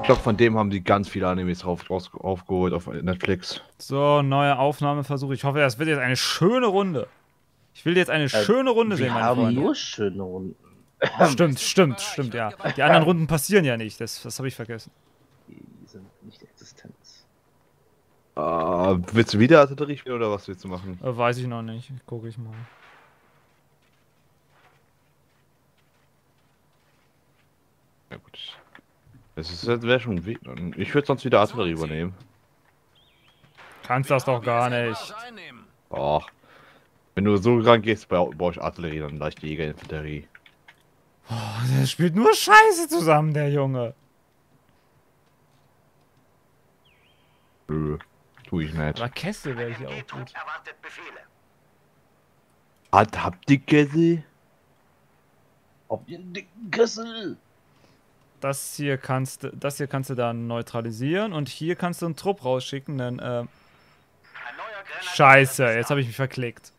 Ich glaube, von dem haben die ganz viele Animes drauf, raus, aufgeholt auf Netflix. So, neue Aufnahmeversuch. Ich hoffe, das wird jetzt eine schöne Runde. Ich will jetzt eine schöne Runde Wir sehen, meine haben Freunde. nur schöne Runden. Stimmt, stimmt, stimmt, ja. Die anderen Runden passieren ja nicht. Das, das habe ich vergessen. Die sind nicht existent. Äh, willst du wieder Artillerie spielen oder was willst du machen? Äh, weiß ich noch nicht. Gucke ich mal. Ja gut. Das wäre schon wie. Ich würde sonst wieder Artillerie übernehmen. Kannst das doch gar nicht. Och. Wenn du so rangehst, brauche brauch ich Artillerie, dann leichte Jägerinfanterie. Oh, der spielt nur Scheiße zusammen, der Junge. Nö. Tu ich nicht. Aber Kessel wäre hier auch gut. Hat, habt ihr Gäste? Ob ihr einen dicken Kessel? Das hier kannst du, das hier kannst du dann neutralisieren und hier kannst du einen Trupp rausschicken, denn äh, Scheiße, jetzt habe ich mich verklickt.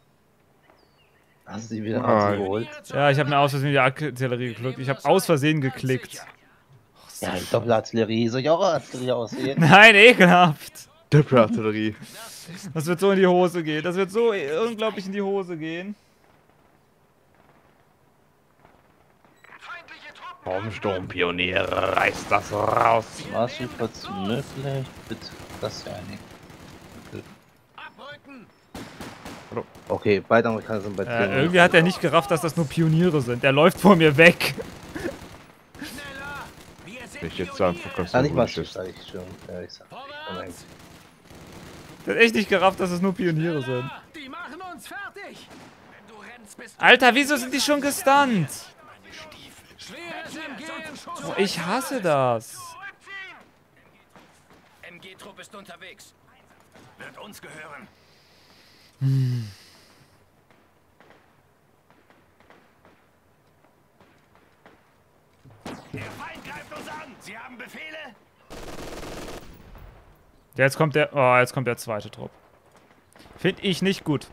Hast du die wieder Ah. rausgeholt? Ja, ich habe mir aus Versehen die Artillerie geklickt. Ich habe aus Versehen geklickt. Ja, die Doppelartillerie. Soll ich auch Artillerie aussehen? Nein, ekelhaft. Doppelartillerie. Das wird so in die Hose gehen. Das wird so unglaublich in die Hose gehen. Feindliche Truppen. Komm, Sturmpioniere, reiß das raus. Marschstation möglich. Bitte. Das ja nicht. Abrücken. Okay, beide Amerikaner sind bei Äh, Trier. irgendwie hat er nicht gerafft, dass das nur Pioniere sind. Der läuft vor mir weg. Ich jetzt sagen, Pioniere. Fokus Ah, nicht mal schon. Ja, ich sag. Nein. Vorwärts. Der hat echt nicht gerafft, dass es nur Pioniere sind. Alter, wieso sind die schon gestunt? Oh, ich hasse das. MG-Trupp ist unterwegs. Wird uns gehören. Der Feind greift uns an. Sie haben Befehle? Jetzt kommt der. Oh, jetzt kommt der zweite Trupp. Finde ich nicht gut.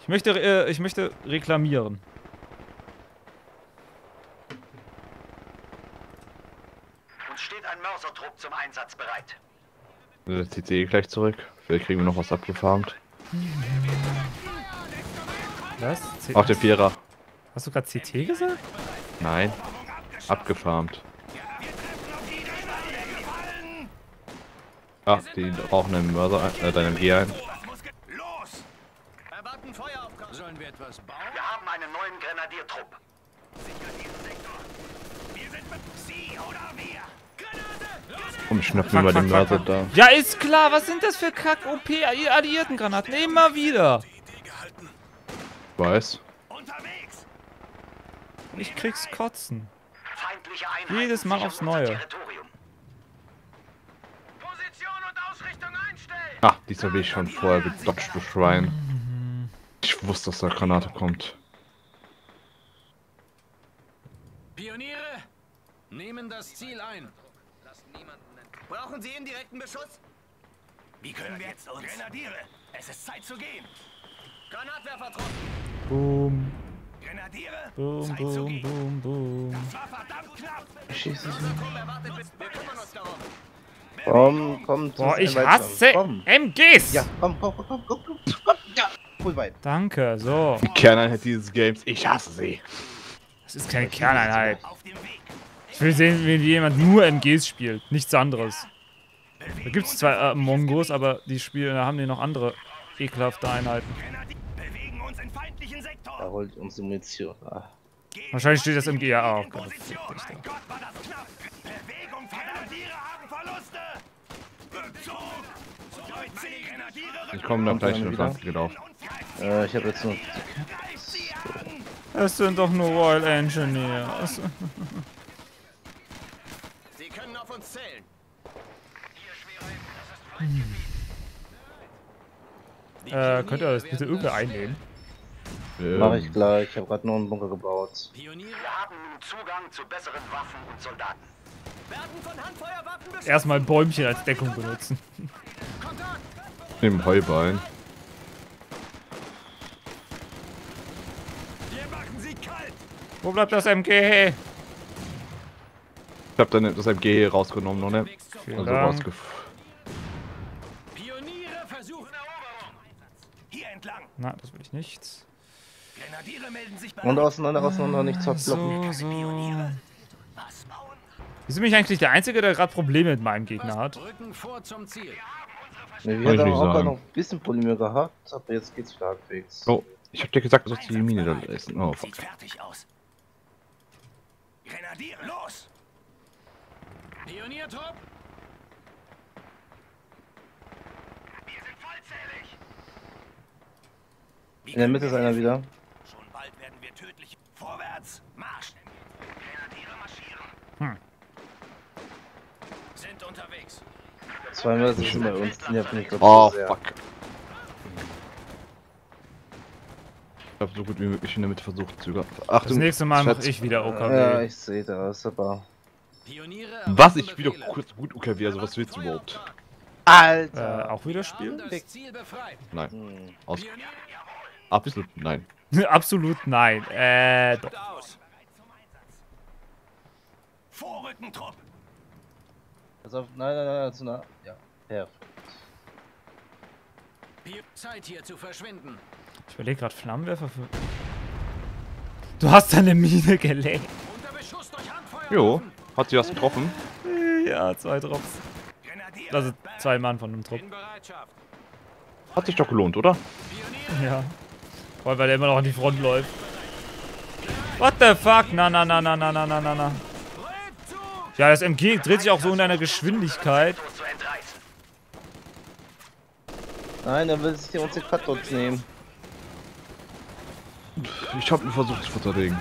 Ich möchte, äh, ich möchte reklamieren. Uns steht ein Mörsertrupp zum Einsatz bereit. Der zieht sie eh gleich zurück. Vielleicht kriegen wir noch was abgefarmt. Was? C Auf den Vierer. Hast du gerade CT gesagt? Nein. Abgefarmt. Ach, die rauchen einen Mörser, äh, deinem G ein. Los! Erwarten Feueraufgabe. Sollen wir etwas bauen? Wir haben einen neuen Grenadiertrupp. Sicher diesen Sektor. Wir sind mit Sie oder wir. Komm, schnapp mir mal den Mörser da. Ja, ist klar. Was sind das für Kack-OP-Alliierten-Granaten? Immer wieder. Weiß. Ich krieg's kotzen. Jedes Mal aufs Neue. Territorium. Position und Ausrichtung einstellen! Ach, diesmal bin ich schon vorher gedodged, du Schwein. Ich wusste, dass da Granate kommt. Pioniere, nehmen das Ziel ein. Brauchen Sie indirekten Beschuss? Wie können wir jetzt uns? Grenadiere, es ist Zeit zu gehen. Granatwerfertrupp. Boom, Grenadiere, boom, Zeit zu boom, gehen. boom, boom. Das war verdammt knapp. Wir kümmern uns darum. Komm, komm. zu Boah, ich hasse Komm. MGs. Ja, komm, komm, komm, komm, komm, komm. Ja, hol weit. Danke, so. Die Kerneinheit dieses Games, ich hasse sie. Das ist keine Kerneinheit. Auf dem Weg. Ich will sehen, wie jemand nur MGs spielt. Nichts anderes. Da gibt's zwar äh, Mongos, aber die spielen, da haben die noch andere ekelhafte Einheiten. Da holt uns die Munition. Ah. Wahrscheinlich steht das MG ja auch. Gott, war das knapp. Bewegung, Grenadiere haben Verluste. Rückzug. Leute, meine Grenadiere Ich komme dann gleich das Land gelaufen. Äh, ich habe jetzt noch. An. Es sind doch nur Royal Engineers. Uns zählen. Äh, könnt ihr das bitte irgendwie einnehmen? Mach ich Ähm, gleich. Ich habe gerade noch einen Bunker gebaut. Pioniere haben nun Zugang zu besseren Waffen und Soldaten. Werden von Handfeuerwaffen beschossen. Erstmal Bäumchen als Deckung benutzen. Im Heuballen. Wir machen sie kalt. Wo bleibt das MG? Ich hab dann das MG hier rausgenommen, noch ne? Vielen Also rausgef... Pioniere versuchen Eroberung. Hier entlang. Na, das will ich nicht. Grenadiere melden sich bei Und auseinander, auseinander, nicht zerblocken. So, so. Was bauen? Wieso bin ich eigentlich der Einzige, der gerade Probleme mit meinem Gegner hat? Rücken vor zum Ziel. Ne, wir ich haben auch noch ein bisschen Probleme gehabt, aber jetzt geht's wieder halbwegs. Oh, ich hab dir gesagt, du sollst die Mine da leisten. Oh, fuck. Sieht fertig aus. Grenadiere, los! Pioniertrupp! Wir sind vollzählig! Wie In der Mitte ist einer wieder. Schon bald werden wir tödlich. Vorwärts! Marsch! Grenadiere marschieren! Hm. Sind unterwegs. Zweimal sind bei uns. Ja, bin ich Oh, sehr. fuck. Ich hab so gut wie möglich in der Mitte versucht zu über... Achtung, Das nächste Mal mache Schatz. ich wieder Ja, OKW. ich sehe das, aber. Was? Ich wieder kurz gut UKW, also was willst du überhaupt? Äh, Alter! auch wieder spielen? Nein. Hm. Aus... Absolut nein. Absolut nein. Äh, doch. aus. Vorrückentrupp. Pass auf, nein, nein, nein, zu nah. Ja, perfekt. Zeit hier zu verschwinden. Ich überlege gerade Flammenwerfer für. Du hast deine Mine gelegt. Unter Beschuss durch Handfeuer. Jo. Hat sie was getroffen? Ja, zwei Drops. Also zwei Mann von einem Trupp. Hat sich doch gelohnt, oder? Ja. Vor allem, weil der immer noch an die Front läuft. What the fuck? Na, na, na, na, na, na, na, na, na. Ja, das MG dreht sich auch so in einer Geschwindigkeit. Nein, er will sich die unsere Quadrots nehmen. Ich hab ihn versucht zu verteidigen.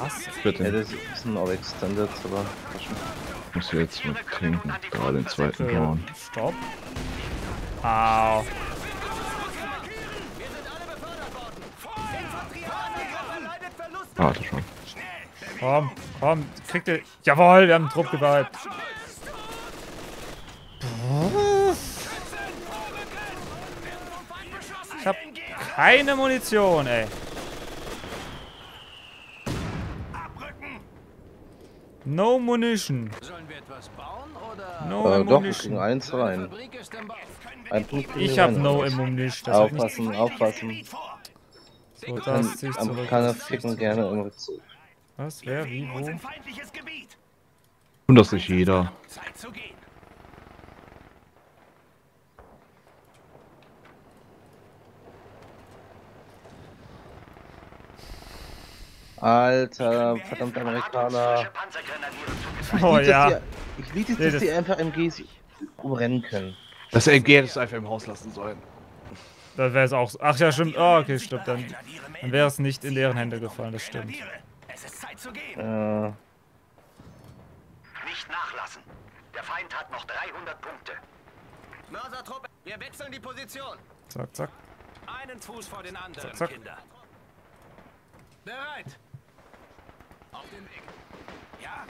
Ja, Bitte. das ist ein auch extended, aber. Ich muss jetzt mal trinken. Da den zweiten Äh, bauen. stopp. Au. Warte schon. Komm, komm. Kriegt ihr. Jawohl, wir haben einen Trupp geweibt. Ich hab keine Munition, ey. No munition. Sollen wir etwas bauen oder? No Äh, doch, wir kriegen eins rein. Ein Punkt Ich wir hab rein. no ammunition. Aufpassen, aufpassen. so, das Am zurück. keiner ficken gerne im Rückzug. Was? Wer? Wie? Wo? feindliches Gebiet. Und das nicht jeder. Alter, verdammt Amerikaner. Oh Lieb, ja. die- Ich liebe es, Nee, dass das- die einfach MGs umrennen können. Das LG hätte es einfach im Haus lassen sollen. Da wäre es auch. Ach ja, stimmt. Oh, okay, stimmt. Dann, dann wäre es nicht in deren Hände gefallen, das stimmt. Es ist Zeit zu gehen. Äh, Nicht nachlassen. Der Feind hat noch 300 Punkte. Mörsertruppe, wir wechseln die Position. Zack, zack. Einen Fuß vor den anderen, Zack, zack. Kinder. Bereit. Auf den Weg. Ja.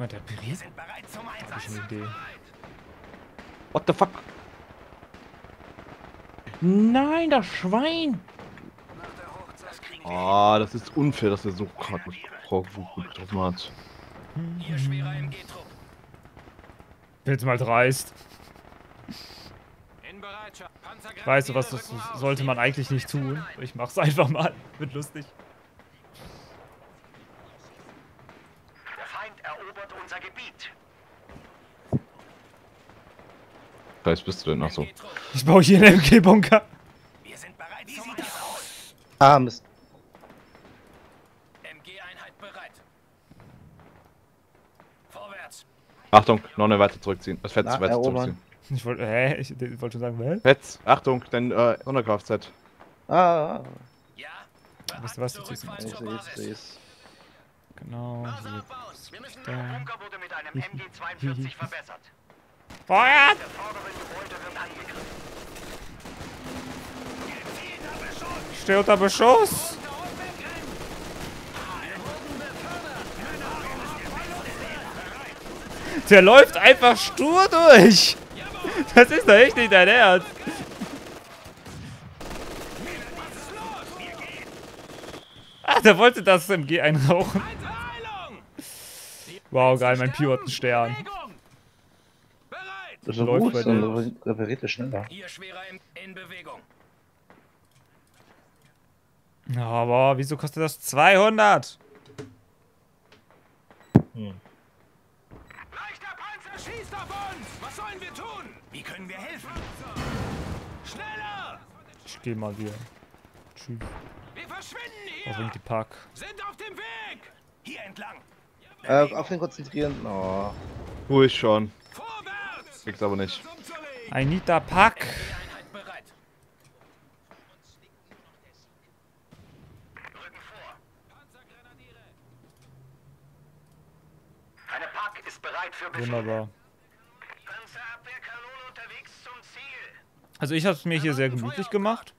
Mal, der Wir Peri. sind bereit zum Hab ich Einsatz. eine Idee. What the fuck? Nein, das Schwein! Ah, das ist unfair, dass er so gerade gut getroffen hat. Hier schwerer MG-Trupp. Jetzt mal dreist. Weißt du was, das sollte man eigentlich nicht tun. Ich mach's einfach mal. Wird lustig. Der Feind erobert unser Gebiet. Weiß bist du denn? Achso. MG-Trupp. Ich baue hier einen MG-Bunker. Wir sind bereit Wie sieht das aus? ah, Mist. MG-Einheit bereit. Vorwärts. Achtung, noch eine weiter zurückziehen. Das Fetz Na, weiter erobern. zurückziehen. Ich wollte, hä? Ich, ich wollte schon sagen, hä? Fetz, Achtung, denn äh, Sonderkraft-Set. Ah, ah, Ja. Weißt du was, du ziehst ihn es. Genau. Wir müssen Der. Bunker wurde mit einem MG-42 verbessert. Feuer! Stehe unter Beschuss! Der läuft einfach stur durch! Das ist doch echt nicht dein Ernst! Ah, der wollte das MG einrauchen. Wow, geil, mein Pio hat einen Stern. Das ist so Läuft gut, bei dann repariert er schneller. Hier schwerer in, in Bewegung. Aber wieso kostet das 200? Leichter Panzer schießt auf uns! Was sollen wir tun? Wie können wir helfen? Schneller! Ich geh mal wieder. Tschüss. Wir verschwinden hier! sind die Pack? Sind auf dem Weg! Hier entlang! Äh, auf den konzentrieren. Oh. Ich schon. Vorwärts! Krieg's aber nicht. Umzulegen! I need a Pack. Einheit bereit! Rücken vor. Eine Pack ist bereit für Befehl. Wunderbar. Panzerabwehrkanone unterwegs zum Ziel. Also ich habe es mir hier sehr gemütlich gemacht.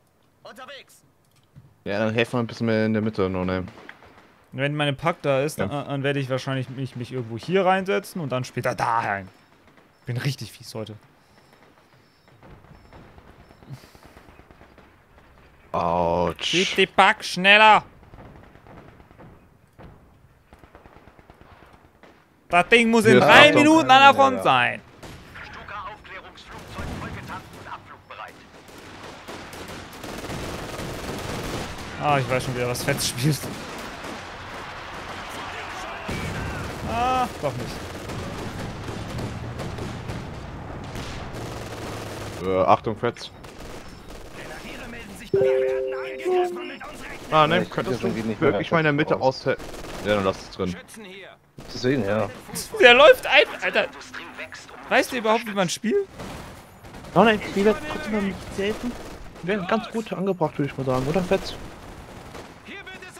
Ja, dann helfen wir ein bisschen mehr in der Mitte, no name. Wenn meine Pack da ist, Ja. dann, dann werde ich wahrscheinlich mich, mich irgendwo hier reinsetzen und dann später da rein. Bin richtig fies heute. Schieb Autsch. die Pack schneller! Das Ding muss in Hier ist drei Achtung. Minuten an der Ja, Front ja. sein. Und abflugbereit. Ah, ich weiß schon wieder, was Fetz spielt. Ah, doch nicht. Mit uns recht. Ah, nein, krieg könntest das du irgendwie nicht mehr wirklich mal in der Mitte aus... Ja, dann lass es drin. Hier! Deswegen, ja. Der läuft ein, Alter. Weißt du überhaupt, wie man spielt? Oh nein, die werden trotzdem noch nicht helfen. Die werden ganz gut angebracht, würde ich mal sagen, oder Fetz? Hier wird es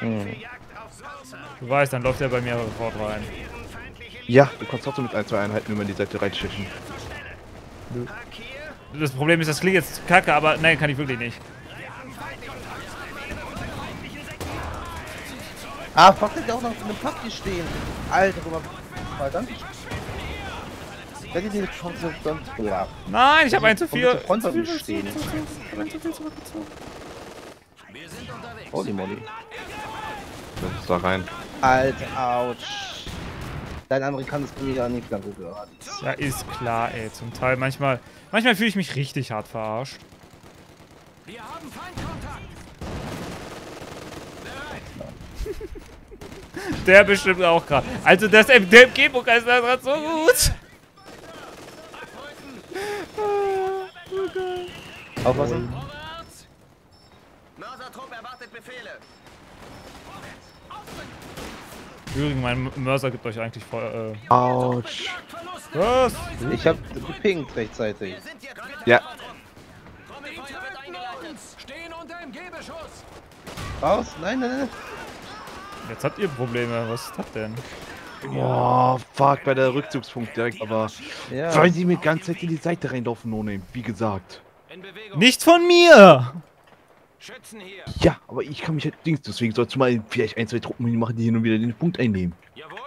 unheimlich! Hm. Du weißt, dann läuft er bei mir sofort rein. Ja, du kannst trotzdem mit ein, zwei Einheiten immer in die Seite reinstechen. Das Problem ist, das klingt jetzt kacke, aber nein, kann ich wirklich nicht. Ah, fuck, der hat auch noch in einem Pack hier stehen. Alter, guck mal. Verdammt. Wenn die nicht schon so dann ja. Nein, ich habe ein zu viel. bitte Front zu viel stehen. Ich hab ein zu viel zurückgezogen. Wir sind unterwegs! Holy moly. Das ist da rein. Alter, ouch. Dein Amerikaner ist mir ja nicht ganz so geraten. Ja, ist klar, ey. Zum Teil manchmal. Manchmal fühle ich mich richtig hart verarscht. Wir haben Feindkontakt! Der bestimmt auch gerade. Also das MDMG-Bunker ist gerade so gut. Aufpassen. Mörsertrupp erwartet Befehle. Übrigens, mein Mörser gibt euch eigentlich voll. Autsch. Äh, was? Ich hab gepinkt rechtzeitig. Ja! Raus. Nein, nein, nein. Jetzt habt ihr Probleme. Was ist das denn? Boah, fuck, bei der Rückzugspunkt direkt, aber Ja. weil sie mir die ganze Zeit in die Seite reinlaufen, name, wie gesagt. Nicht von mir! Schützen hier! Ja, aber ich kann mich halt Dings, deswegen sollst du mal vielleicht ein, zwei Truppen machen, die hin und wieder den Punkt einnehmen. Jawohl!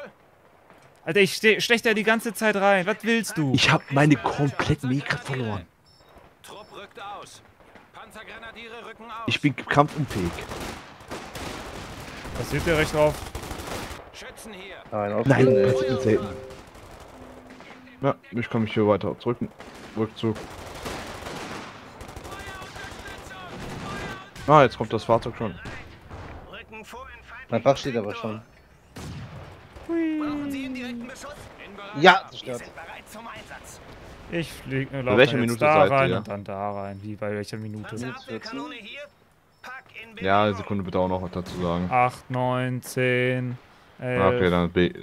Alter, ich ste stech da die ganze Zeit rein. Was willst du? Ich habe meine kompletten Mega verloren. Trupp rückt aus! Panzergrenadiere rücken aus! Ich bin kampfunfähig. Passiert dir recht drauf? Schützen hier! Nein, auf Nein, passiert nicht selten. Ja, ich kann mich hier weiter zurück. Rückzug. Ah, jetzt kommt das Fahrzeug schon. Rücken vor in feindliche Mein Fach steht aber schon. Bereitschaft! Ja, zerstört. Ich flieg, Bei lauf welcher dann jetzt Minute da seid ihr, rein ja? und dann da rein. Wie bei welcher Minute? Panzerabwehrkanone hier. Pack in Bewegung. Ja, eine Sekunde bitte auch noch dazu sagen. 8, 9, 10, 11. Ah, okay, dann B.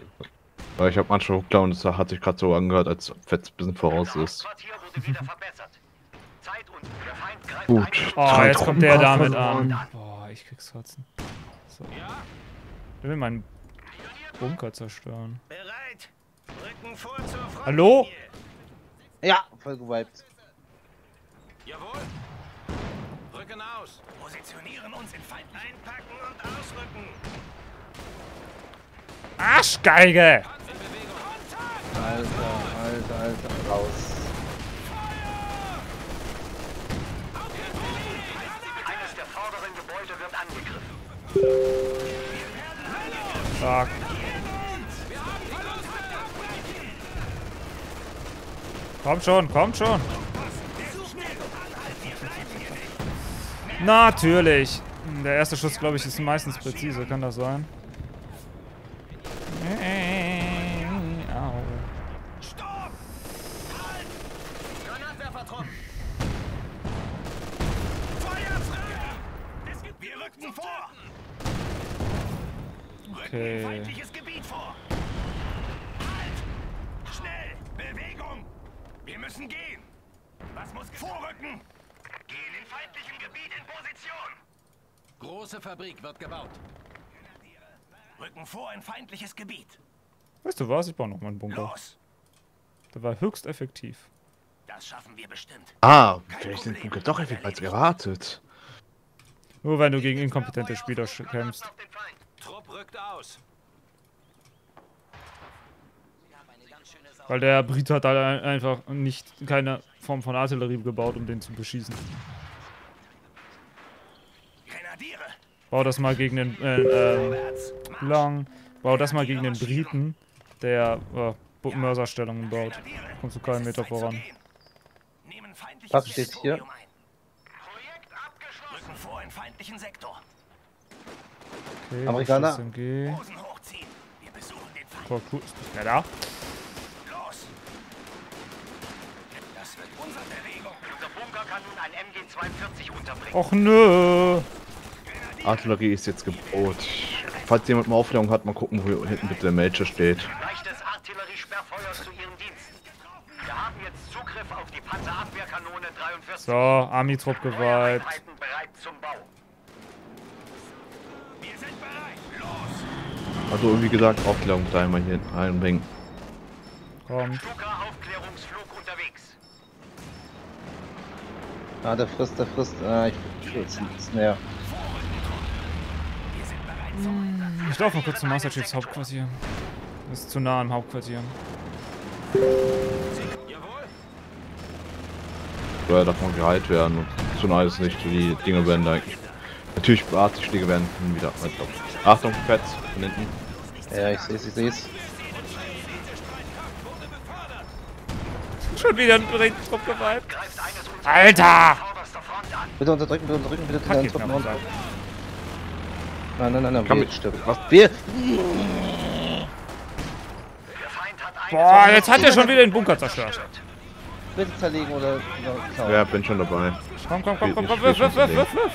Weil ich habe manche Ruckler und es hat sich gerade so angehört, als Fett ein bisschen voraus ist. Gut. Oh, jetzt kommt der damit an. Boah, ich krieg's kotzen. So. Ich will meinen Bunker zerstören. Bereit. Rücken vor zur Front. Hallo? Ja, voll gewiped. Jawohl! Rücken aus! Positionieren uns in Feind. Einpacken und ausrücken. Arschgeige! Alter, alter, alter. Raus. Wird angegriffen. Stark. Kommt schon, kommt schon. Natürlich. Der erste Schuss, glaube ich, ist meistens präzise. Kann das sein? Au. Granatwerfer Wir rückten vor. Okay. Feindliches Gebiet vor. Halt! Schnell! Bewegung! Wir müssen gehen. Was muss vorrücken? Gehen in feindlichem Gebiet in Position. Große Fabrik wird gebaut. Rücken vor in feindliches Gebiet. Weißt du was? Ich baue noch mal einen Bunker. Los! Der war höchst effektiv. Das schaffen wir bestimmt. Ah, vielleicht sind Bunker doch effektiv als erwartet. Nur wenn du gegen inkompetente Spieler kämpfst. Trupp rückt aus. Weil der Brit hat halt ein- einfach nicht keine Form von Artillerie gebaut, um den zu beschießen. Grenadiere! Bau das mal gegen den äh, ähm! Marsch! Lang. Bau das mal gegen den Briten, der äh, Mörserstellungen baut. Kommst du keinen Meter voran. Was steht hier? Territorium ein. Projekt abgeschlossen. Rücken vor in feindlichen Sektor. Okay, Amerikaner. SMG. Voll cool. Ist nicht mehr da? Los! Das wird unsere Bewegung. Unser Bunker kann nun ein MG-42 unterbringen. Och nö. Artillerie ist jetzt gebaut. Falls jemand mal Aufklärung hat, mal gucken, wo hinten bitte der Major steht. Leichtes Artilleriesperrfeuer zu Ihren Diensten. Wir haben jetzt Zugriff auf die Panzerabwehrkanone 43. So, Army-Trupp geweiht. Also wie gesagt, Aufklärung da einmal hier einbringen. Kommt. Stuka-Aufklärungsflug unterwegs. Ah, der frisst, der frisst. Ah, ich will jetzt nichts mehr. Ich laufe mal kurz zum Master Chiefs Hauptquartier. Das ist zu nah am Hauptquartier. Jawohl. Soll ja davon geheilt werden und zu nah ist es nicht. Die Dinge werden da eigentlich. Natürlich Artschläge werden hin wieder. Achtung, Fetz von hinten. Ja, ich seh's, ich seh's. Schon wieder ein eines unserer Alter! Bitte unterdrücken, bitte unterdrücken, bitte Kack den jetzt Truppen mal runter. runter. Nein, nein, nein, nein, Kann mit- stirbt. was- Wir! Boah, jetzt hat er schon wieder den Bunker zerstört. Bitte zerlegen oder... oder Ja, bin schon dabei. Komm, komm, komm, komm, komm, wirf, wirf, wirf, wirf, wirf.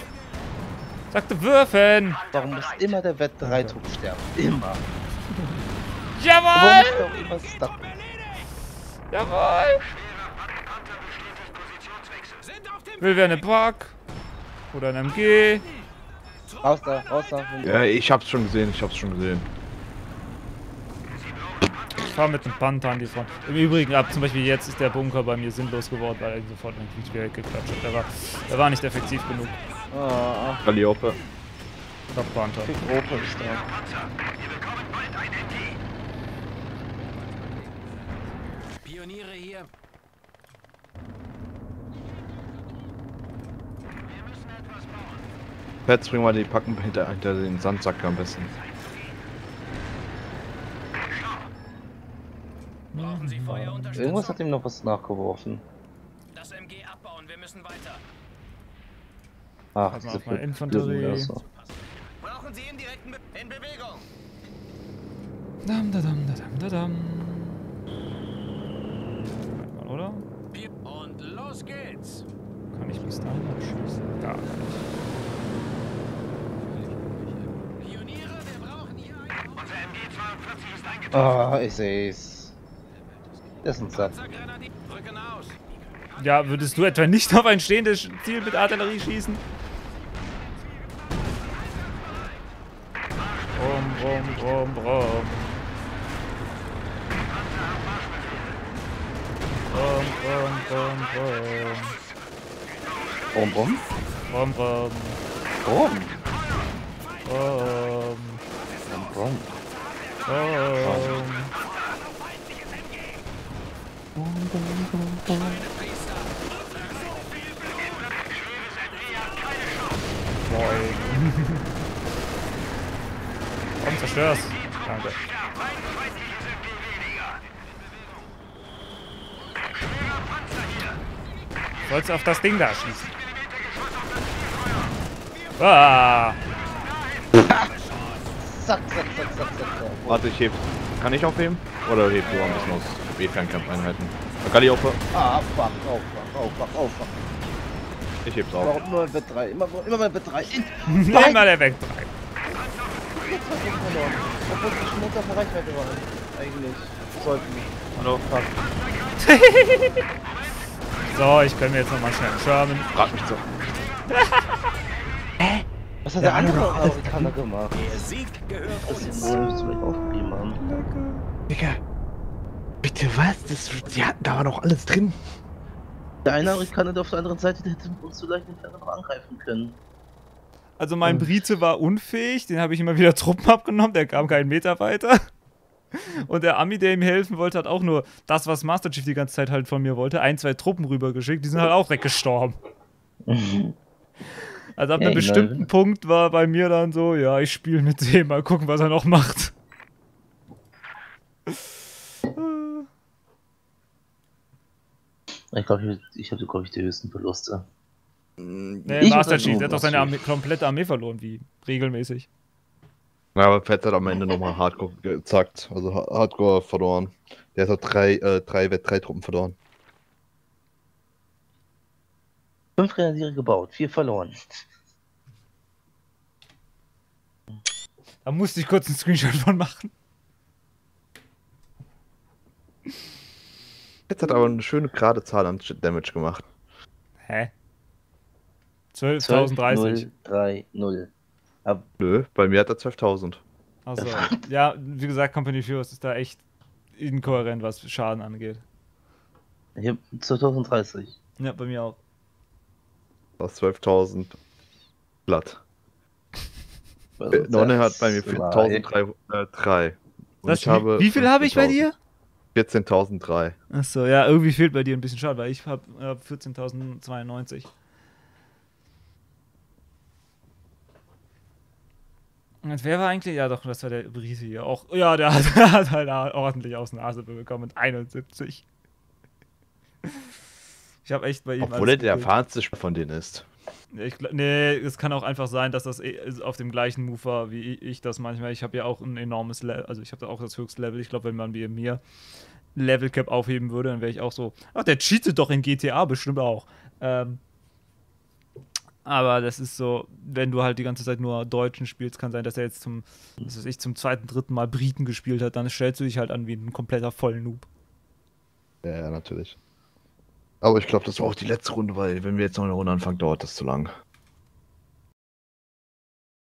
Sagte würfen. Warum muss immer der Wett 3 Trupp sterben? Immer. Warum Jawohl! ist auch immer Stuck? Jawohl! Will wer eine Park? Oder ein MG? Raus da, raus da. Ja, ich hab's schon gesehen, ich hab's schon gesehen. Ich fahr mit dem Panther an die Front. Im Übrigen, ab zum Beispiel jetzt ist der Bunker bei mir sinnlos geworden, weil er sofort irgendwie wieder weggeklatscht hat. Der war, der war nicht effektiv genug. Ah, Calliope. Doch, Panther. Gruppe ist da. Fetz, bring mal die Packen hinter, hinter den Sandsack am besten. Brauchen Sie Feuerunterstützung? Irgendwas hat ihm noch was nachgeworfen. Das MG abbauen. Wir müssen weiter. Ach, mal diese auf meine Blöden Infanterie. Brauchen Sie in direkten Be in Bewegung. Dam, da, dam, da, dam, da, dam. Mal, Oder? Und los geht's. Kann ich bis dahin abschießen? Ja, kann ich. Pioniere, wir brauchen hier einen Unser MG-42 ist eingetroffen. Ah, ich seh's. Der ist ein aus. Ja, würdest du etwa nicht auf ein stehendes Ziel mit Artillerie schießen? Brumm, brumm, brumm, brumm. Brumm, brumm, brumm, brumm. Bum, bum. Brumm, brumm, Bum. brumm, Bum, bum. Brumm. Moin. Zerstör's. Danke. Sollst auf das Ding da schießen? Ah! Zack, zack, zack, zack, zack. zack. Warte, ich heb. Kann ich aufheben? Oder hebt du ein bisschen aus B-Fernkampfeinheiten? Kann ich aufhören? Ah, fuck, fuck, fuck, oh, fuck. Ich heb's auf. Warum nur Bett 3? Immer, immer bei Bett 3. Nein, mal der weg. verloren. Obwohl sie schon unter der Reichweite waren. Eigentlich. Sollten. Hallo? Fuck. So, ich kann mir jetzt nochmal schnell einen Sherman. Frag mich so. Was hat der andere Amerikaner gemacht? Der Sieg gehört Das uns. ist wohl vielleicht aufgegeben haben. Digga. Bitte was? Das, die hatten da noch alles drin. Der eine Amerikaner, der auf der anderen Seite, der hätte uns vielleicht nicht noch angreifen können. Also mein Brite war unfähig, den habe ich immer wieder Truppen abgenommen, der kam keinen Meter weiter. Und der Ami, der ihm helfen wollte, hat auch nur das, was Master Chief die ganze Zeit halt von mir wollte, ein, zwei Truppen rübergeschickt, die sind halt auch weggestorben. Also ab Ja, einem bestimmten meine- Punkt war bei mir dann so, ja, ich spiele mit dem, mal gucken, was er noch macht. Ich glaube, ich, ich hatte, glaube ich, die höchsten Verluste. Nee, Ich Master hab Chief, der hat doch seine Armee, komplette Armee verloren, wie regelmäßig. Ja, aber Fett hat am Ende nochmal Hardcore gezackt. Also Ha- Hardcore verloren. Der hat drei, äh, drei drei Truppen verloren. Fünf Grenadiere gebaut, vier verloren. Da musste ich kurz einen Screenshot von machen. Fett hat aber eine schöne gerade Zahl an Damage gemacht. Hä? 12.030. 3, 0. Ab Nö, bei mir hat er 12.000. Achso. Ja, wie gesagt, Company Furious ist da echt inkohärent, was Schaden angeht. ich hab 2030. Ja, bei mir auch. Aus 12.000 glatt. Also Äh, Nonne hat bei mir war- 4.003. Und Das, ich habe wie, viel habe ich bei 14.000. dir? 14.003. Achso, ja, irgendwie fehlt bei dir ein bisschen Schaden, weil ich habe äh, 14.092. Und wer war eigentlich? Ja, doch, das war der Brite hier. Auch, ja, der hat, der hat halt ordentlich aus der Nase bekommen mit 71. Ich habe echt bei ihm. Obwohl er der erfahrenste von denen ist. Ich, nee, es kann auch einfach sein, dass das eh- auf dem gleichen Move war, wie ich, das manchmal. Ich habe ja auch ein enormes Level, also ich habe da auch das höchste Level. Ich glaube, wenn man wie mir Level Cap aufheben würde, dann wäre ich auch so. Ach, der cheatet doch in GTA bestimmt auch. Ähm, aber das ist so, wenn du halt die ganze Zeit nur Deutschen spielst, kann sein, dass er jetzt zum, was weiß ich, zum zweiten, dritten Mal Briten gespielt hat, dann stellst du dich halt an wie ein kompletter Vollnoob. Ja, natürlich. Aber ich glaube, das war auch die letzte Runde, weil wenn wir jetzt noch eine Runde anfangen, dauert das zu lang.